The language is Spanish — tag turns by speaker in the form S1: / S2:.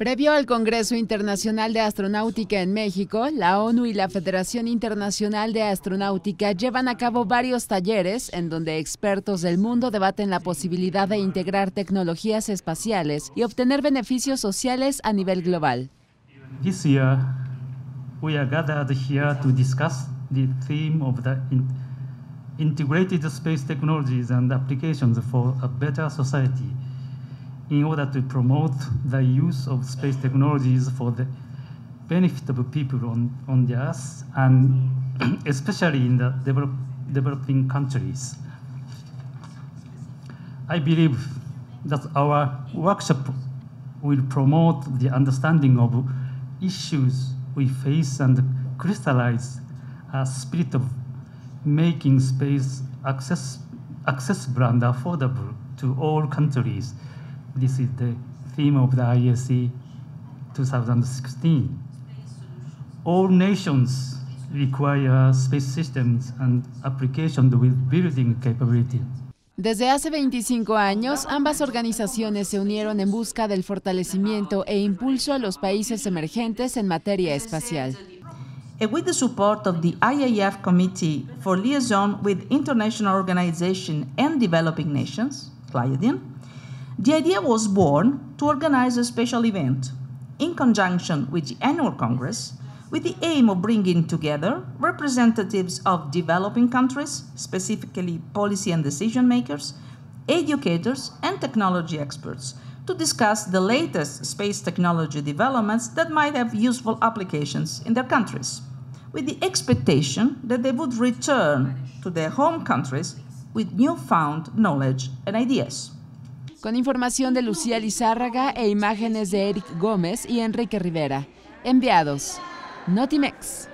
S1: Previo al Congreso Internacional de Astronáutica en México, la ONU y la Federación Internacional de Astronáutica llevan a cabo varios talleres en donde expertos del mundo debaten la posibilidad de integrar tecnologías espaciales y obtener beneficios sociales a nivel global.
S2: This year, we are gathered here to discuss the theme of the integrated space technologies and applications for a better society. In order to promote the use of space technologies for the benefit of people on, on the Earth and especially in the develop, developing countries. I believe that our workshop will promote the understanding of issues we face and crystallize a spirit of making space access, accessible and affordable to all countries this is the theme of the ISC 2016. All nations require space systems and applications with building capability.
S1: Desde hace 25 años, ambas organizaciones se unieron en busca del fortalecimiento e impulso a los países emergentes en materia espacial.
S3: And with the support of the IAF Committee for Liaison with International Organization and Developing Nations, CLIADIN, the idea was born to organize a special event in conjunction with the annual Congress with the aim of bringing together representatives of developing countries, specifically policy and decision makers, educators, and technology experts, to discuss the latest space technology developments that might have useful applications in their countries, with the expectation that they would return to their home countries with newfound knowledge and ideas.
S1: Con información de Lucía Lizárraga e imágenes de Eric Gómez y Enrique Rivera. Enviados. Notimex.